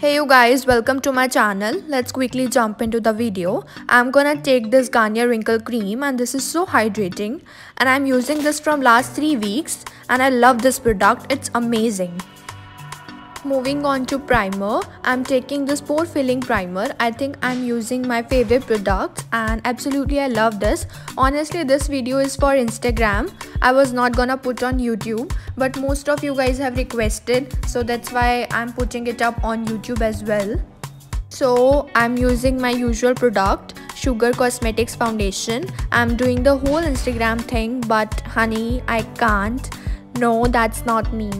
Hey you guys, welcome to my channel. Let's quickly jump into the video. I'm gonna take this Garnier Wrinkle Cream and this is so hydrating and I'm using this from last 3 weeks and I love this product. It's amazing. Moving on to primer, I'm taking this pore filling primer. I think I'm using my favorite products and absolutely I love this. Honestly, this video is for Instagram. I was not gonna put on YouTube, but most of you guys have requested, so that's why I'm putting it up on YouTube as well. So I'm using my usual product, Sugar Cosmetics Foundation. I'm doing the whole Instagram thing, but honey, I can't. No, that's not me.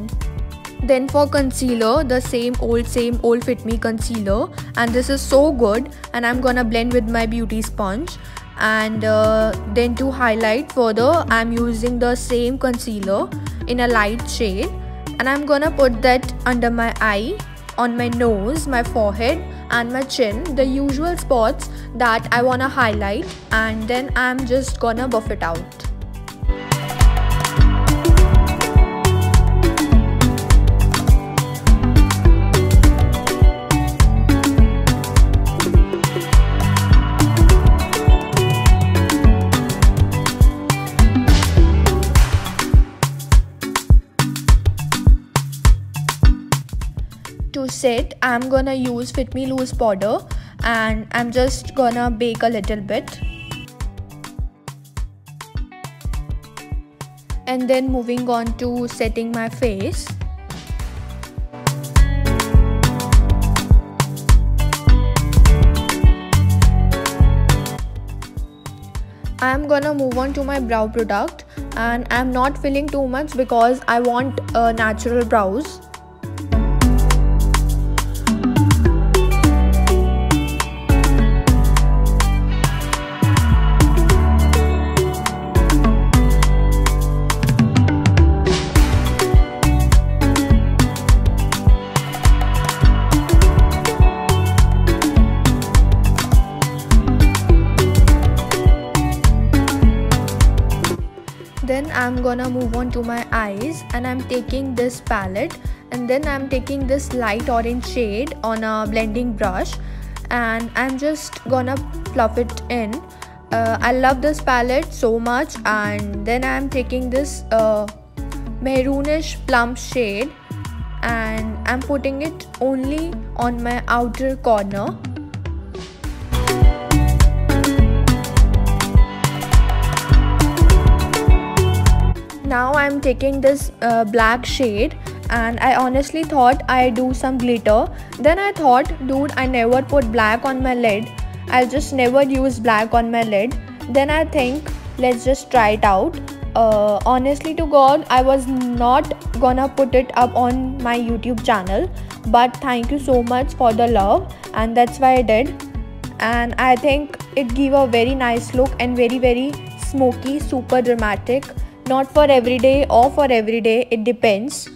Then for concealer, the same old same old Fit Me concealer. And this is so good. And I'm gonna blend with my beauty sponge. And uh, then to highlight further I'm using the same concealer in a light shade. And I'm gonna put that under my eye on my nose, my forehead and my chin the usual spots that I wanna highlight. And then I'm just gonna buff it out. Set i'm gonna use fit me loose powder and i'm just gonna bake a little bit. And then moving on to setting my face. I'm gonna move on to my brow product and I'm not filling too much because I want uh, natural brows then i'm gonna move on to my eyes and i'm taking this palette and then i'm taking this light orange shade on a blending brush and i'm just gonna fluff it in. Uh, i love this palette so much and then i'm taking this uh, maroonish plum shade and i'm putting it only on my outer corner now i'm taking this uh, black shade and i honestly thought i do some glitter. Then i thought dude i never put black on my lid. I'll just never use black on my lid. Then i think let's just try it out. Uh, honestly to god i was not gonna put it up on my youtube channel. But thank you so much for the love and that's why i did. And i think it gave a very nice look and very very smoky super dramatic not for every day or for every day it depends.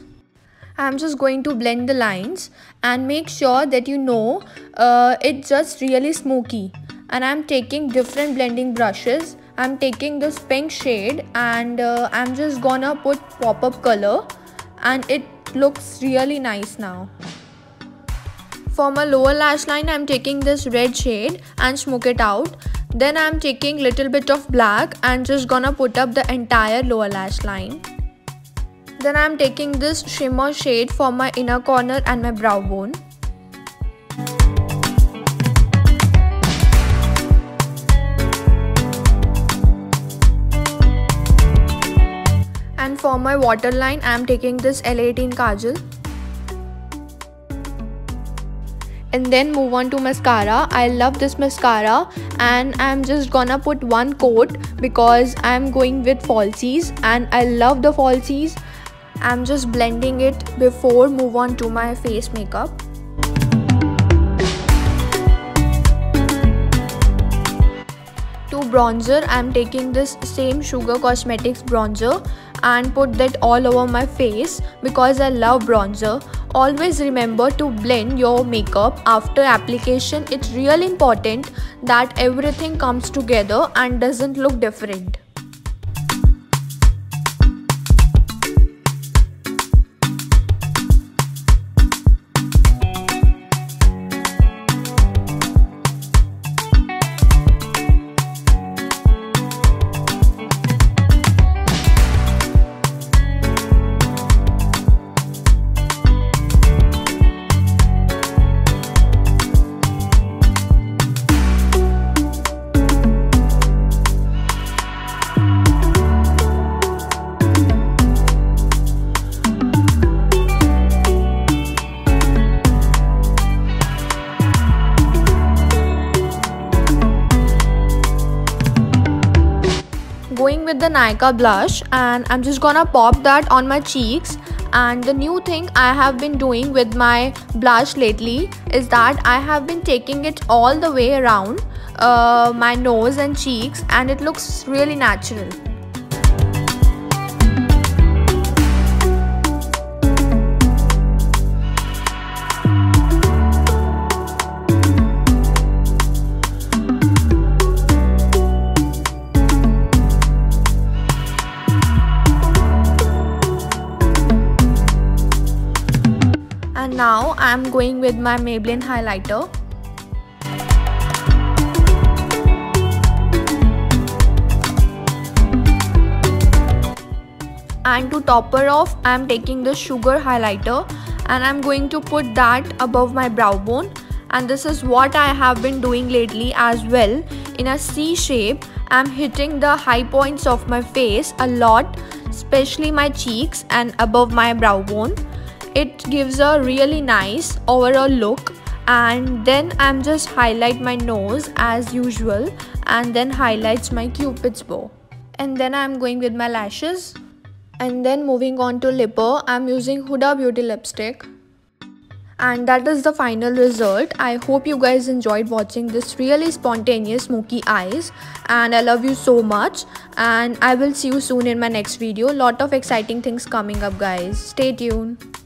I'm just going to blend the lines and make sure that you know uh, it's just really smoky. And I'm taking different blending brushes. I'm taking this pink shade and uh, I'm just gonna put pop-up color. And it looks really nice now. For my lower lash line I'm taking this red shade and smoke it out then I'm taking little bit of black and just gonna put up the entire lower lash line. Then I'm taking this shimmer shade for my inner corner and my brow bone. And for my waterline, I'm taking this Elle 18 Kajal. And then move on to mascara. I love this mascara and i'm just gonna put one coat because i'm going with falsies and i love the falsies. I'm just blending it before move on to my face makeup. To bronzer i'm taking this same sugar cosmetics bronzer and put that all over my face because i love bronzer Always remember to blend your makeup after application. It's really important that everything comes together and doesn't look different. The Nykaa blush and I'm just gonna pop that on my cheeks and the new thing I have been doing with my blush lately is that I have been taking it all the way around uh, my nose and cheeks and it looks really natural. And now I'm going with my Maybelline highlighter. And to top her off I'm taking the sugar highlighter and I'm going to put that above my brow bone. And this is what I have been doing lately as well. In a C shape I'm hitting the high points of my face a lot especially my cheeks and above my brow bone it gives a really nice overall look. And then I'm just highlight my nose as usual and then highlights my cupid's bow. And then I'm going with my lashes. And then moving on to lipper I'm using Huda Beauty lipstick. And that is the final result. I hope you guys enjoyed watching this really spontaneous smoky eyes. And i love you so much. And i will see you soon in my next video. Lot of exciting things coming up guys. Stay tuned